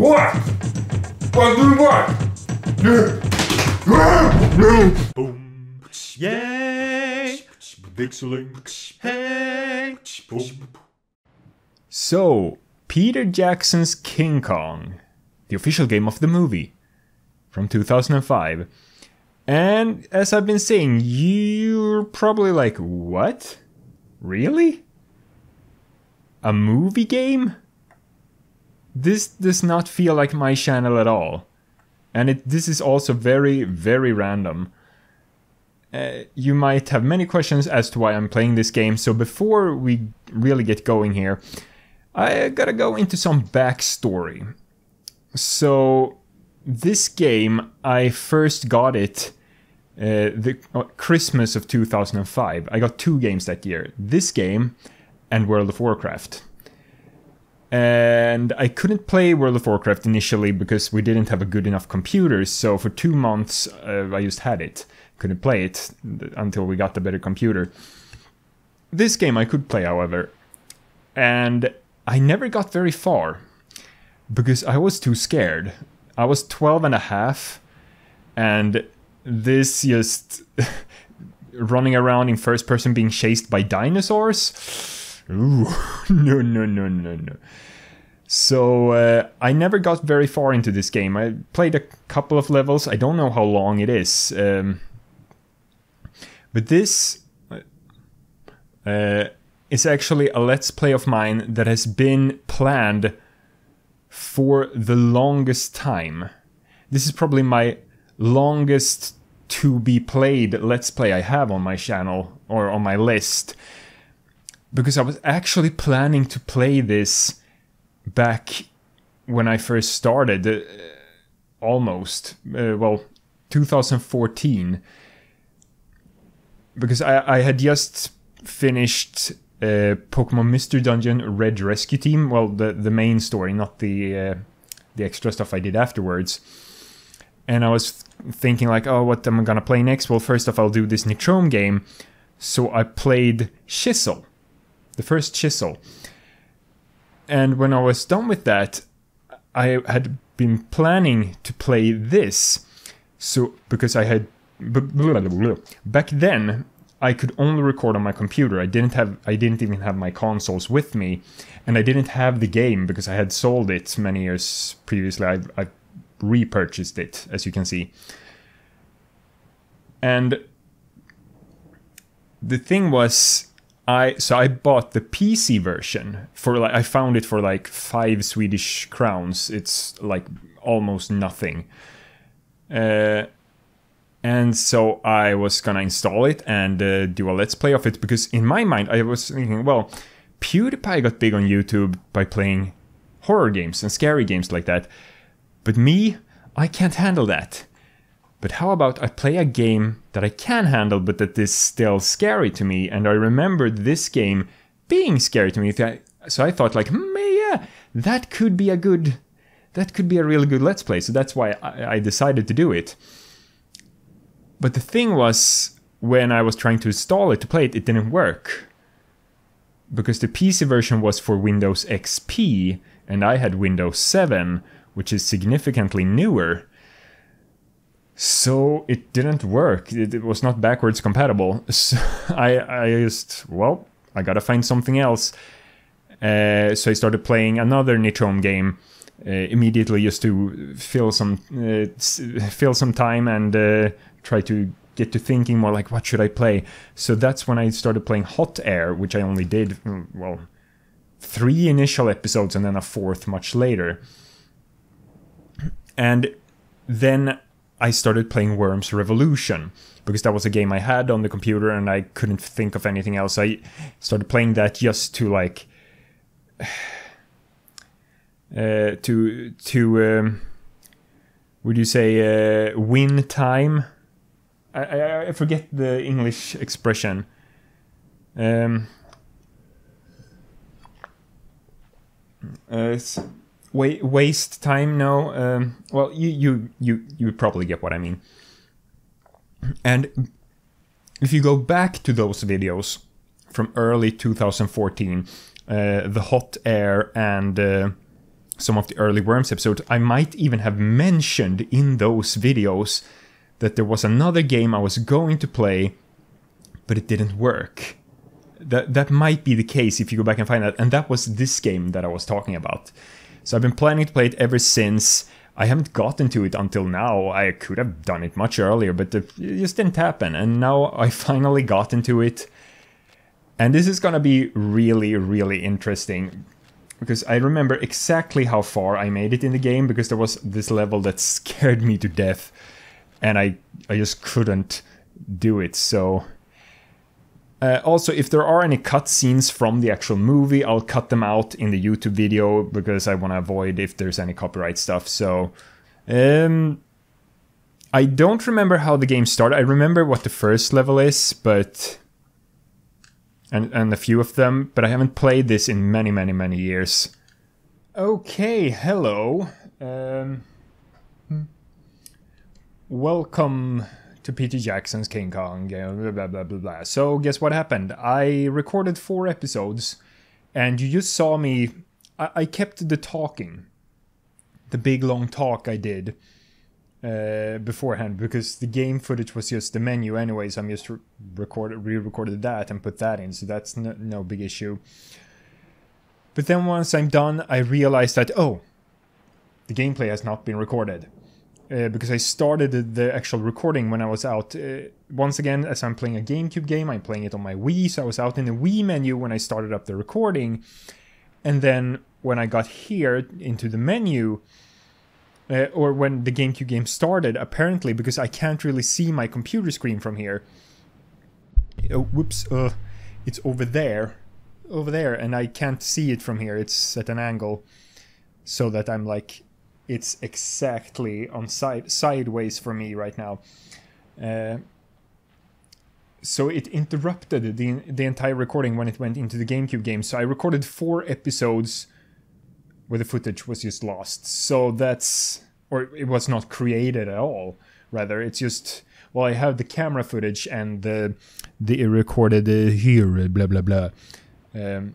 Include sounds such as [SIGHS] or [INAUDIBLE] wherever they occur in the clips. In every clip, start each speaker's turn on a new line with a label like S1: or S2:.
S1: What? What do what?
S2: Boom. Boom.
S3: So, Peter Jackson's King Kong, the official game of the movie from 2005. And as I've been saying, you're probably like, what? Really? A movie game? This does not feel like my channel at all. And it, this is also very, very random. Uh, you might have many questions as to why I'm playing this game, so before we really get going here, I gotta go into some backstory. So, this game, I first got it uh, the uh, Christmas of 2005. I got two games that year this game and World of Warcraft. And I couldn't play World of Warcraft initially because we didn't have a good enough computer, so for two months uh, I just had it. Couldn't play it until we got the better computer. This game I could play, however, and I never got very far because I was too scared. I was 12 and a half, and this just [LAUGHS] running around in first person being chased by dinosaurs. [LAUGHS] No, no, no, no, no. So uh, I never got very far into this game. I played a couple of levels. I don't know how long it is. Um, but this uh, is actually a let's play of mine that has been planned for the longest time. This is probably my longest to be played let's play I have on my channel or on my list because I was actually planning to play this back when I first started uh, almost uh, well 2014 because I, I had just finished uh, Pokemon Mystery Dungeon Red Rescue Team. Well, the the main story, not the uh, the extra stuff I did afterwards. And I was thinking like, oh, what am I gonna play next? Well, first off, I'll do this Nitrome game. So I played Chisel, the first Chisel. And when I was done with that, I had been planning to play this. So because I had back then I could only record on my computer. I didn't have I didn't even have my consoles with me, and I didn't have the game because I had sold it many years previously. I, I repurchased it, as you can see. And the thing was, I so I bought the PC version for like I found it for like five Swedish crowns. It's like almost nothing. Uh, and so I was gonna install it and uh, do a let's play of it because in my mind I was thinking, well, PewDiePie got big on YouTube by playing horror games and scary games like that, but me, I can't handle that. But how about I play a game that I can handle but that is still scary to me? And I remembered this game being scary to me, so I thought like, hmm, yeah, that could be a good, that could be a really good let's play. So that's why I, I decided to do it. But the thing was, when I was trying to install it to play it, it didn't work. Because the PC version was for Windows XP, and I had Windows 7, which is significantly newer. So it didn't work. It, it was not backwards compatible. [LAUGHS] So I, I just, well, I gotta find something else. Uh, so I started playing another Nitrome game uh, immediately just to fill some uh, fill some time and uh, try to get to thinking more like what should I play. So that's when I started playing Hot Air, which I only did mm, well three initial episodes and then a fourth much later. And then I started playing Worms Revolution because that was a game I had on the computer and I couldn't think of anything else. I started playing that just to like [SIGHS] uh, to to um, would you say uh, win time I, I, I forget the English expression. Um, uh, wa- waste time? No. Um, well, you you you you probably get what I mean. And if you go back to those videos from early 2014, uh, the hot air and uh, some of the early Worms episodes, I might even have mentioned in those videos that there was another game I was going to play, but it didn't work. That that might be the case if you go back and find that, and that was this game that I was talking about. So I've been planning to play it ever since. I haven't gotten to it until now. I could have done it much earlier, but it just didn't happen. And now I [LAUGHS] finally got into it. And this is gonna be really, really interesting because I remember exactly how far I made it in the game because there was this level that scared me to death and I I just couldn't do it. So uh, also, if there are any cutscenes from the actual movie, I'll cut them out in the YouTube video because I want to avoid if there's any copyright stuff. So, um, I don't remember how the game started. I remember what the first level is, but and and a few of them, but I haven't played this in many, many, many years. Okay, hello. Um, welcome to Peter Jackson's King Kong. Blah, blah, blah, blah, blah. So, guess what happened? I recorded four episodes, and you just saw me. I, I kept the talking, the big long talk I did uh, beforehand because the game footage was just the menu anyways. I'm just re- recorded, re-recorded that and put that in, so that's no big issue. But then once I'm done, I realized that oh, the gameplay has not been recorded uh, because I started the, actual recording when I was out. Uh, once again, as I'm playing a GameCube game, I'm playing it on my Wii, so I was out in the Wii menu when I started up the recording, and then when I got here into the menu uh, or when the GameCube game started, apparently, because I can't really see my computer screen from here. Oh, whoops! Uh, it's over there, over there, and I can't see it from here. It's at an angle, so that I'm like, it's exactly on side sideways for me right now. Uh, so it interrupted the the entire recording when it went into the GameCube game. So I recorded four episodes where the footage was just lost. So that's or it was not created at all. Rather, it's just well, I have the camera footage and the the recorded uh, here, blah blah blah. Um,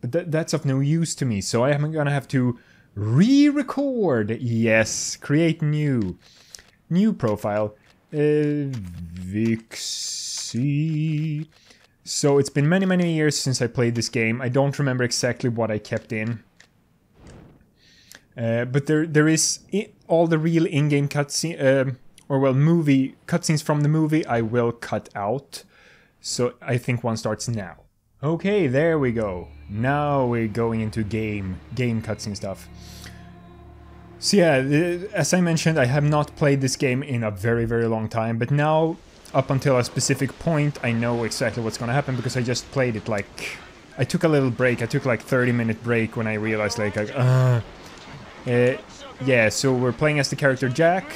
S3: but th- that's of no use to me. So I am gonna have to re-record. Yes, create new, new profile. Vikze. So it's been many many years since I played this game. I don't remember exactly what I kept in. Uh, but there there is all the real in-game cutscene, uh, or well, movie cutscenes from the movie. I will cut out. So I think one starts now. Okay, there we go. Now we're going into game game cutscene stuff. So yeah, as I mentioned, I have not played this game in a very very long time, but now up until a specific point, I know exactly what's gonna happen because I just played it like. I took a little break. I took like 30 minute break when I realized like, like uh, uh, yeah, so we're playing as the character Jack.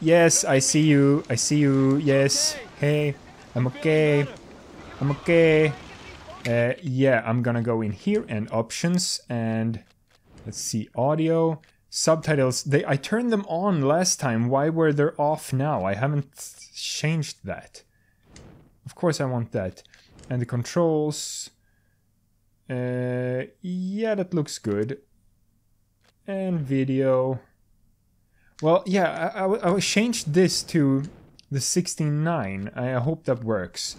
S3: Yes, I see you. I see you. Yes. Hey, I'm okay. I'm okay. Uh, yeah, I'm gonna go in here and options and let's see audio subtitles. They I turned them on last time. Why were they off now? I haven't changed that. Of course, I want that. And the controls. Uh, yeah, that looks good and video. Well, yeah, I, I, I will change this to the 16.9. I hope that works.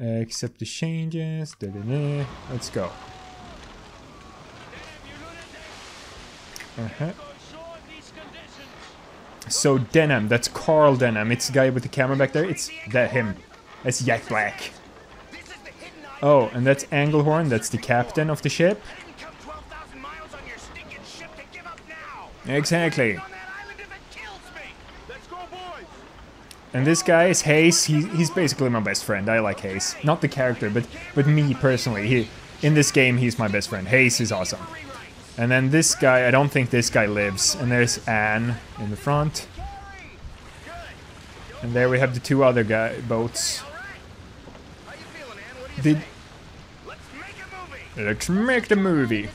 S3: Uh, accept the changes. Da, da, da. Let's go. Uh-huh. So Denham, that's Carl Denham. It's the guy with the camera back there. It's that him. That's Jack Black. Oh, and that's Englehorn. That's the captain of the ship. Exactly. And this guy is Hayes. He, he's basically my best friend. I like Hayes. Not the character, but but me personally. He in this game he's my best friend. Hayes is awesome. And then this guy, I don't think this guy lives. And there's Ann in the front. And there we have the two other guy boats. Did let's make the movie.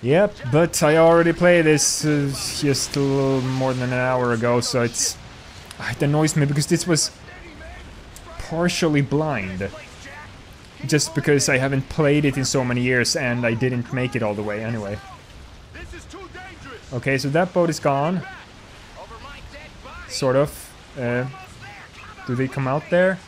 S3: Yep, but I already played this uh, just a little more than an hour ago, so it's it annoys me because this was partially blind. just because I haven't played it in so many years and I didn't make it all the way anyway. Okay, so that boat is gone. Sort of. Uh, do they come out there?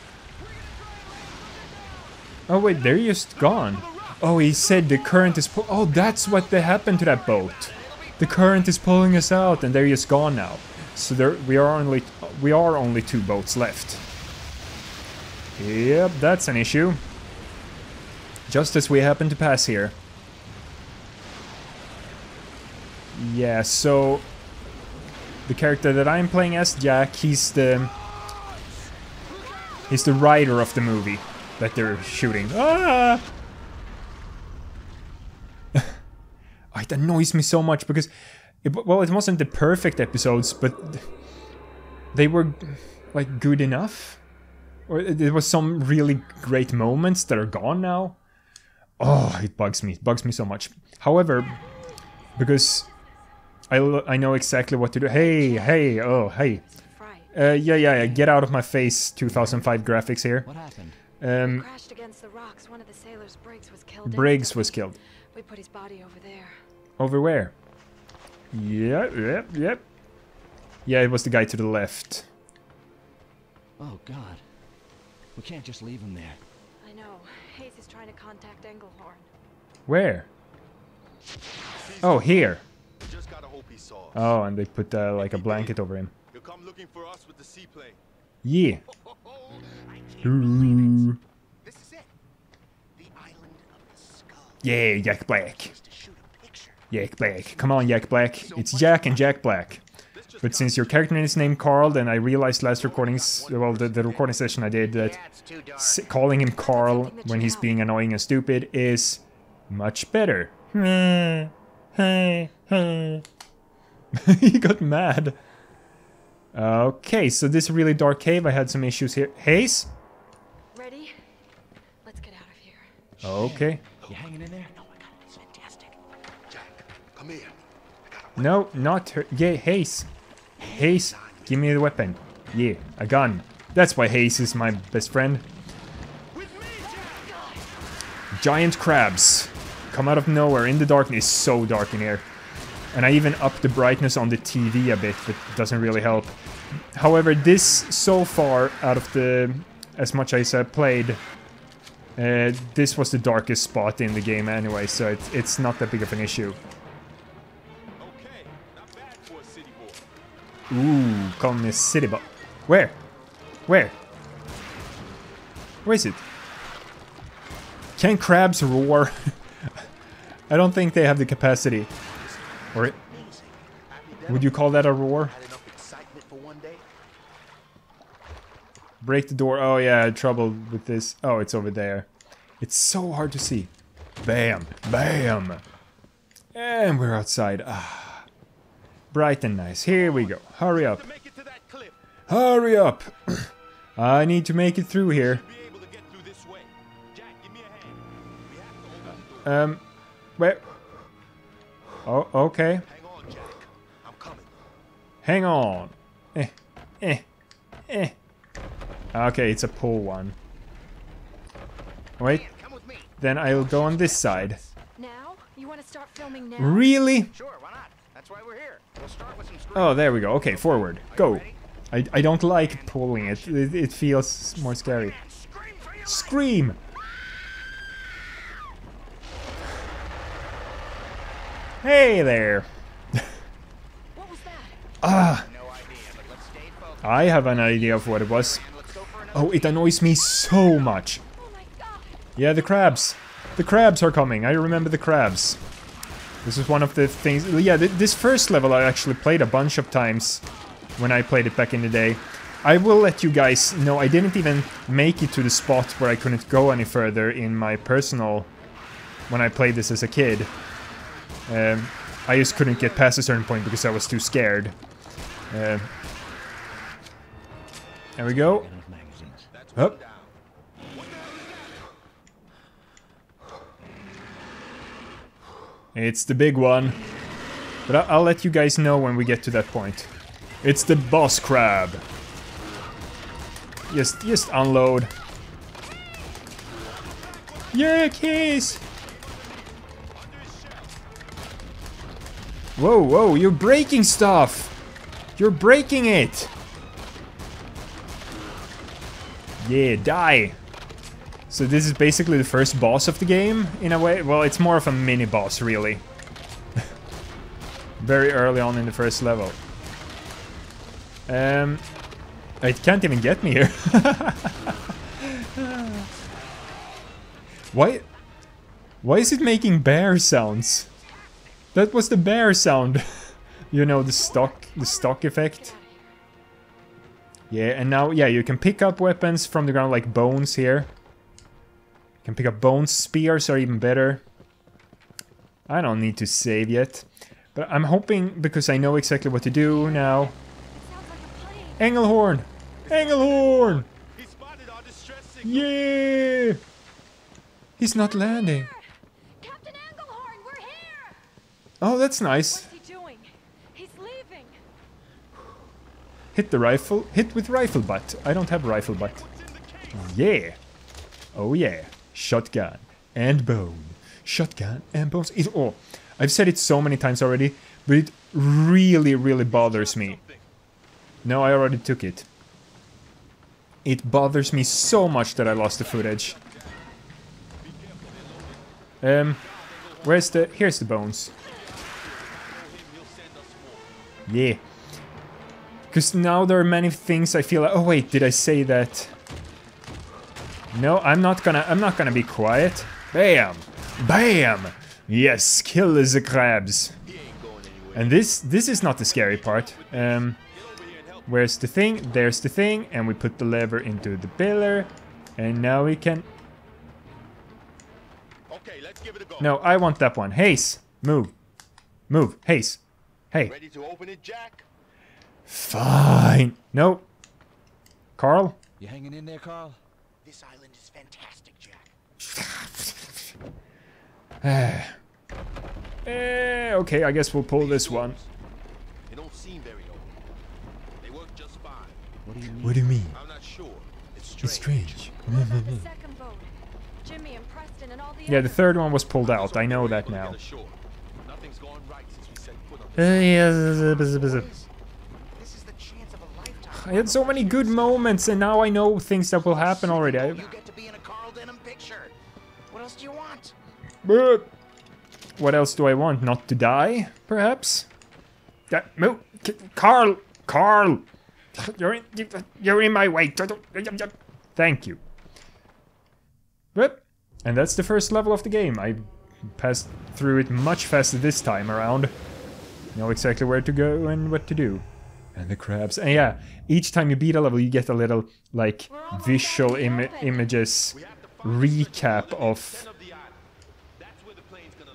S3: Oh wait, they're just gone. Oh, he said the current is Oh, that's what they happened to that boat. The current is pulling us out and they're just gone now. So there we are only we are only two boats left. Yep, that's an issue. Just as we happen to pass here. Yeah, so the character that I'm playing as, Jack, he's the he's the writer of the movie that they're shooting. Ah! [LAUGHS] It annoys me so much because, it, well, it wasn't the perfect episodes, but they were like good enough. Or there was some really great moments that are gone now. Oh, it bugs me. It bugs me so much. However, because I, l- I know exactly what to do. Hey, hey, oh, hey.
S4: It's a fright.
S3: Uh, yeah, yeah, yeah. Get out of my face, 2005 graphics here.
S5: What happened?
S3: Um,
S4: Crashed against the rocks. One of the sailors, Briggs, was killed.
S3: Briggs was killed.
S4: We put his body over there.
S3: Over where? Yep, yep, yep. Yeah, it was the guy to the left.
S5: Oh God. We can't just leave him there.
S4: I know. Hayes is trying to contact Englehorn.
S3: Where? Oh, here.
S2: Just gotta hope he saw.
S3: Oh, and they put uh, like a blanket over him.
S2: He'll come looking for us with the seaplane.
S3: Yeah. [LAUGHS]
S2: I can't
S3: Ooh.
S2: This is it. The island of the skull.
S3: Yeah, Jack Black.
S2: To shoot a picture.
S3: Jack Black. Come on, Jack Black. It's Jack and Jack Black. But since your character name is named Carl, then I realized last recordings, well, the, the recording session I did, that calling him Carl when he's being annoying and stupid is much better. [LAUGHS] he got mad. Okay, so this really dark cave, I had some issues here. Hayes?
S4: Ready? Let's get out of here.
S3: Okay.
S5: You hanging in there?
S2: Oh my god, it's fantastic. Jack, come here. I got a
S3: No, not her. Yeah, Hayes. Hayes, give me the weapon. Yeah, a gun. That's why Hayes is my best friend. Giant crabs come out of nowhere in the darkness. So dark in here. And I even upped the brightness on the TV a bit, but it doesn't really help. However, this so far, out of the as much as I played, uh, this was the darkest spot in the game anyway, so it's it's not that big of an issue. Ooh, call me city boy. Where? Where? Where is it? Can crabs roar? [LAUGHS] I don't think they have the capacity. Or.
S2: Happy
S3: would you call that a roar?
S2: Had enough excitement for one day?
S3: Break the door. Oh yeah, trouble with this. Oh, it's over there. It's so hard to see. Bam, bam. And we're outside. Ah. Bright and nice. Here we go. Hurry up.
S2: To make it to that cliff,
S3: Hurry up. [CLEARS THROAT] I need to make it through here.
S2: be able to get through this way. Jack, give me a hand. We have to open the door.
S3: Um, wait. Oh, okay.
S2: Hang on, Jack. I'm coming.
S3: Hang on. Eh, eh, eh. Okay, it's a pull one. Wait,
S2: Come with me.
S3: then I'll go on this side.
S4: Now? You want to start filming now?
S3: Really?
S2: Sure, why not? That's why we're here. We'll start with some.
S3: Oh, there we go. Okay, forward. Go. I, I don't like pulling it. it. It feels more scary.
S2: Scream for your
S3: Scream! Hey there.
S4: What was that?
S3: Ah,
S2: No idea, but let's stay focused.
S3: I have an idea of what it was.
S2: Let's go for another.
S3: Oh, it annoys me so much.
S4: Oh!
S3: Yeah, the crabs. The crabs are coming. I remember the crabs. This is one of the things. Yeah, th this first level I actually played a bunch of times when I played it back in the day. I will let you guys know I didn't even make it to the spot where I couldn't go any further in my personal when I played this as a kid. Um, I just couldn't get past a certain point because I was too scared. Uh, there we go. Up. It's the big one. But I'll let you guys know when we get to that point. It's the boss crab. Just, just unload. Yeah, keys! Whoa, whoa, you're breaking stuff! You're breaking it! Yeah, die! So this is basically the first boss of the game, in a way. Well, it's more of a mini-boss, really. [LAUGHS] Very early on in the first level. Um, it can't even get me here. [LAUGHS] Why? Why is it making bear sounds? That was the bear sound. [LAUGHS] you know the stock, the stock effect. Yeah, and now yeah, you can pick up weapons from the ground like bones here. You can pick up bones. Spears are even better. I don't need to save yet, but I'm hoping because I know exactly what to do now.
S4: Like a plane.
S3: Englehorn, Englehorn.
S2: He spotted our distress signal.
S3: Yeah! He's not landing.
S4: Captain Englehorn, we're here!
S3: Oh, that's nice.
S4: What's he doing? He's leaving.
S3: Hit the rifle. Hit with rifle butt. I don't have rifle butt. Yeah. Oh yeah. Shotgun and bone. Shotgun and bones. It, oh, I've said it so many times already, but it really, really bothers me. No, I already took it. It bothers me so much that I lost the footage. Um, where's the... Here's the bones. Yeah. Because now there are many things I feel like, oh wait, did I say that? No, I'm not gonna, I'm not gonna be quiet. Bam! Bam! Yes, kill the crabs. And this, this is not the scary part. Um, where's the thing? There's the thing, and we put the lever into the pillar, and now we can.
S2: Okay, let's give it a go.
S3: No, I want that one. Hayes, move, move, Hayes. Hey,
S2: Ready to open it, Jack?
S3: fine. No, Carl.
S5: You hanging in there, Carl?
S2: This island is fantastic, Jack. [SIGHS]
S3: Eh, okay, I guess we'll pull this one.
S2: They don't seem very old. They work just fine.
S5: What do you mean?
S3: What do you mean?
S2: I'm not sure. It's strange.
S3: It's strange.
S4: What about the second boat? Jimmy and Preston and all the
S3: Yeah, the third one was pulled out. I know that now. I had so many good moments, and now I know things that will happen already. I,
S6: else do you want?
S3: But what else do I want? Not to die, perhaps? Move, Carl, Carl, you're in, you're in my way. Thank you. But, and that's the first level of the game. I passed through it much faster this time around. Know exactly where to go and what to do. And the crabs. And yeah, each time you beat a level, you get a little like visual Im- images recap of.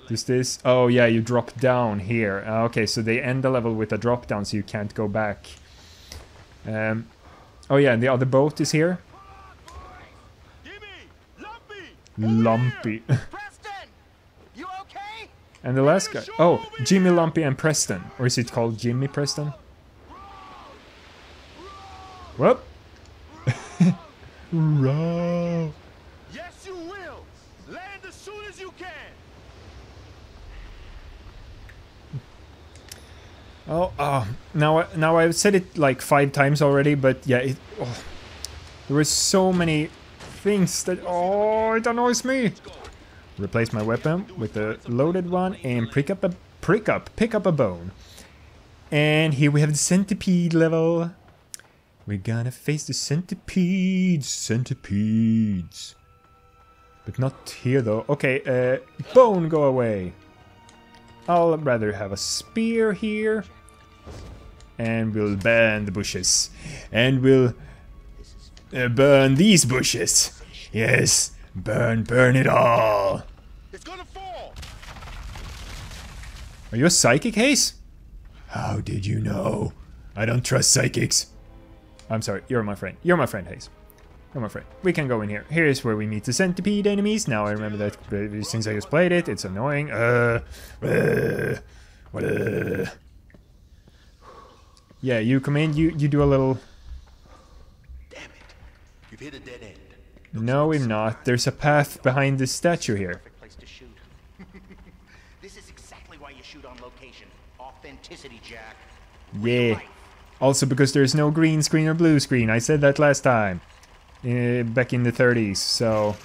S3: Is this? Oh yeah, you drop down here. Ah, Okay, so they end the level with a drop down, so you can't go back. Um, oh yeah, and the other boat is here.
S2: Lumpy! [LAUGHS]
S3: And the last guy. Oh, Jimmy Lumpy and Preston. Or is it called Jimmy Preston? Whoop. [LAUGHS] Row.
S2: Yes, you will! Land as soon as you can!
S3: Oh, oh, now now I've said it like five times already, but yeah, it, oh, there were so many things that oh, it annoys me. Replace my weapon with a loaded one and prick up a prick up, pick up a bone. And here we have the centipede level. We're gonna face the centipedes, centipedes. But not here though. Okay, uh, bone, go away. I'll rather have a spear here. And we'll burn the bushes. And we'll uh, burn these bushes. Yes, burn, burn it all.
S2: It's gonna fall!
S3: Are you a psychic, Hayes? How did you know? I don't trust psychics. I'm sorry, you're my friend. You're my friend, Hayes. You're afraid. We can go in here. Here's where we meet the centipede enemies. Now I remember that since I just played it. It's annoying. Uh, uh, uh. Yeah, you come in, you, you do a little...
S2: Damn it. You've hit a dead end.
S3: No, we're not. There's a path behind this statue here.
S6: Perfect place to shoot. [LAUGHS] this is exactly why you shoot on location. Authenticity, Jack.
S3: Yeah. Also because there's no green screen or blue screen. I said that last time. Uh, back in the 30s, so...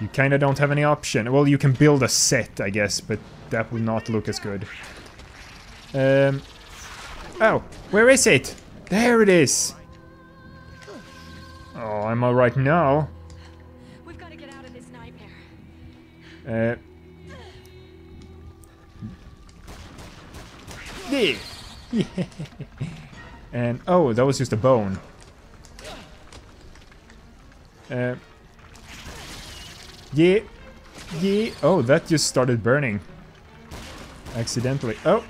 S3: You kinda don't have any option. Well, you can build a set, I guess, but that would not look as good. Um... Oh, where is it? There it is! Oh, I'm alright now?
S4: We've got to get out of this nightmare.
S3: Uh... Yeah. Yeah. [LAUGHS] And oh, that was just a bone. Uh, yeah, yeah. Oh, that just started burning. Accidentally. Oh,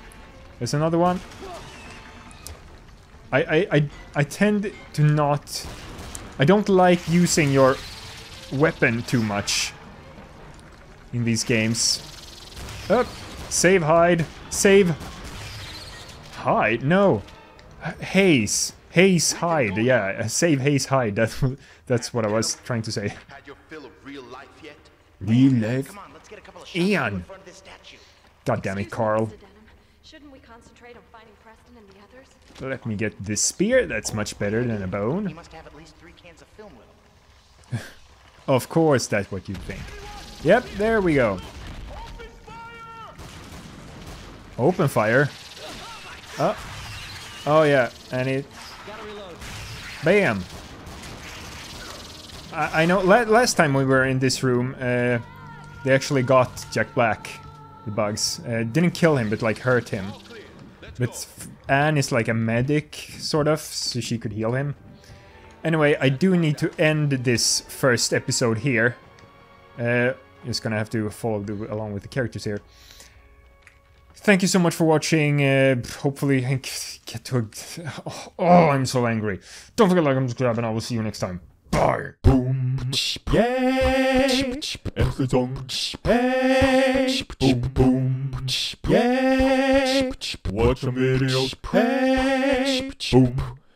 S3: there's another one. I, I, I, I tend to not... I don't like using your weapon too much in these games. Up, save, hide, save, hide. No, H- Hayes, Hayes, hide. Yeah, uh, save, Hayes, hide. That's that's what I was trying to say.
S6: Had your fill of real life yet?
S3: Real life.
S6: Come on, let's get a couple of shots
S3: Ian.
S6: in front of this statue.
S3: God damn it, Carl.
S4: Shouldn't we concentrate on finding Preston and the others?
S3: Let me get this spear. That's much better than a
S6: He
S3: bone.
S6: must have at least three cans of film with him. [LAUGHS]
S3: Of course, that's what you think. Yep, there we go. Open fire. Oh. Oh yeah, and it. Bam. I, I know. La last time we were in this room, uh, they actually got Jack Black, the bugs. Uh, didn't kill him, but like hurt him. But Ann is like a medic, sort of, so she could heal him. Anyway, I do need to end this first episode here. Uh, just gonna have to follow the, along with the characters here. Thank you so much for watching. Uh, hopefully, I c- get to. A, oh, I'm so angry. Don't forget to like and subscribe, and I will see you next time. Bye.
S1: Boom. Yay. Everything. Hey. Boom boom. Yay. Watch some videos. Hey. Boom.